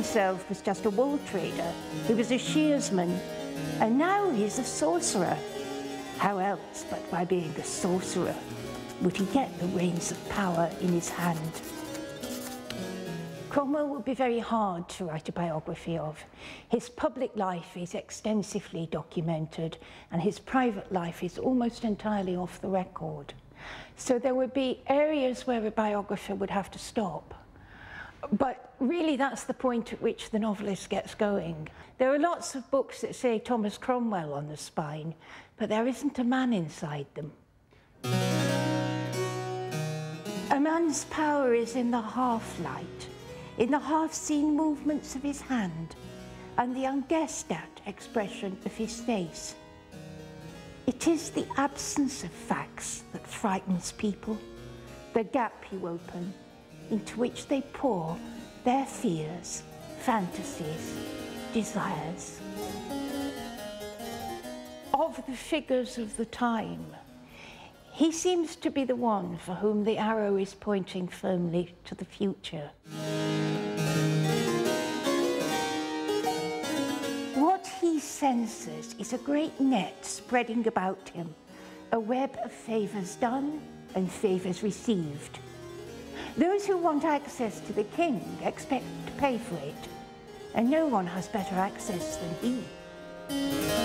himself was just a wool trader. He was a shearsman. And now he's a sorcerer. How else but by being a sorcerer would he get the reins of power in his hand? Cromwell would be very hard to write a biography of. His public life is extensively documented and his private life is almost entirely off the record. So there would be areas where a biographer would have to stop. But really that's the point at which the novelist gets going. There are lots of books that say Thomas Cromwell on the spine, but there isn't a man inside them. A man's power is in the half-light, in the half-seen movements of his hand and the unguessed-at expression of his face. It is the absence of facts that frightens people, the gap you open into which they pour their fears, fantasies, desires. Of the figures of the time, he seems to be the one for whom the arrow is pointing firmly to the future. What he senses is a great net spreading about him, a web of favours done and favours received. Those who want access to the king expect to pay for it, and no one has better access than he.